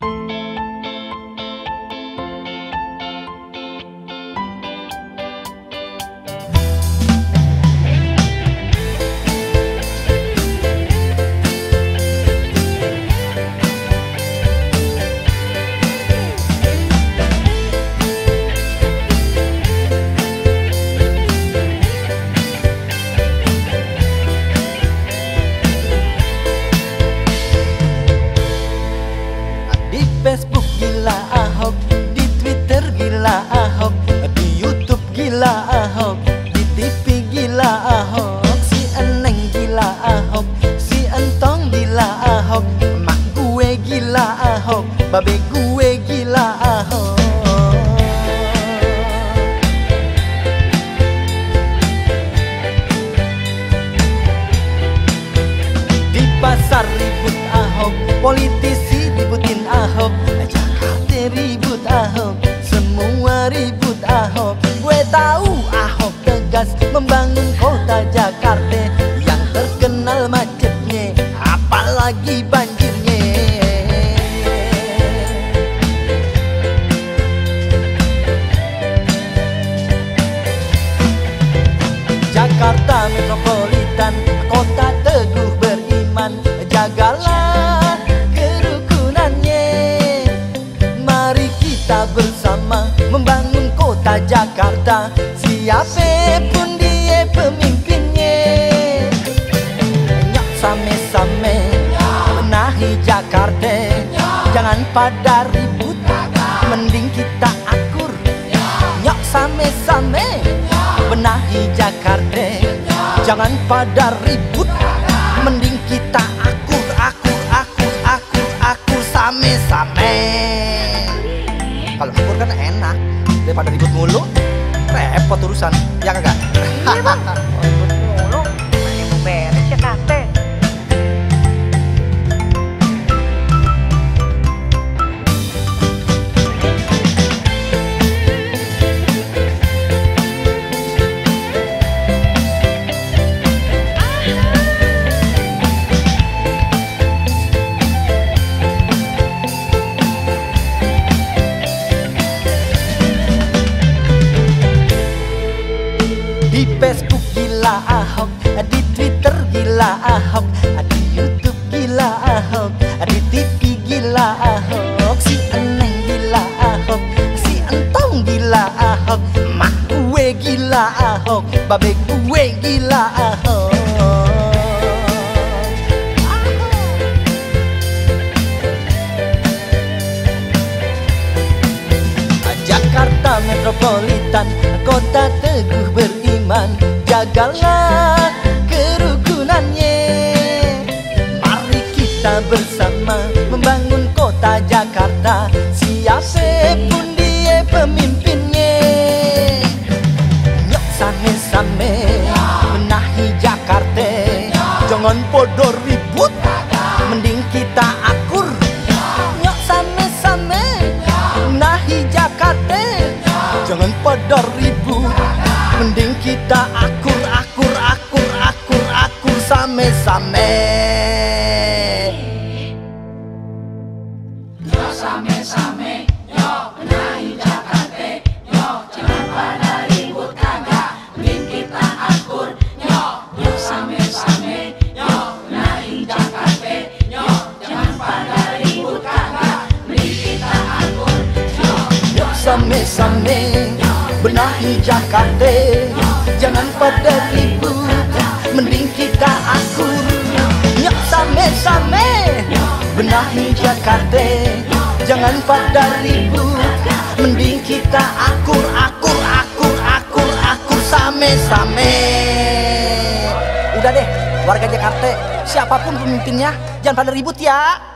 Facebook gila Ahok. Di Twitter gila Ahok. Di Youtube gila Ahok. Di TV gila Ahok. Si Eneng gila Ahok. Si Entong gila Ahok. Mak gue gila Ahok. Babe gue gila Ahok. Di pasar ribut Ahok. Politisi ributin Ahok tahu Ahok tegas Membangun kota Jakarta Yang terkenal macetnya Apalagi banjirnya. Jakarta metropolitan Kota teguh beriman. Jagalah kerukunannya. Mari kita bersama Membangun kota Jakarta. Siapa pun dia pemimpinnya. Nyok same-same Benahi Jakarta. Jangan pada ribut Mending kita akur. Nyok same-same Benahi Jakarta. Jangan pada ribut Mending kita akur, akur, akur, akur, akur Same-same Daripada ribut mulu. Repot urusan. Ya kagak? Iya bang, Facebook gila Ahok. Di Twitter gila Ahok. Di Youtube gila Ahok. Di TV gila Ahok. Si Eneng gila Ahok. Si Entong gila Ahok. Mak gue gila Ahok. Babe gue gila Ahok. Jakarta metropolitan Kota teguh beriman Jagalah kerukunannya. Mari kita bersama Membangun kota Jakarta. Siapa pun dia pemimpinnya. Nyok same-same Benahi Jakarta. Jangan podo ribut Mending kita akur. Nyok same-same Benahi Jakarta. Jangan pada ribut same-same Benahi Jakarta Jangan pada ribut. Mending kita akur. Yuk same-same Benahi Jakarta Jangan pada ribut. Mending kita akur, akur, akur, akur, akur Same-same Udah deh, warga Jakarta Siapa pun pemimpinnya Jangan pada ribut ya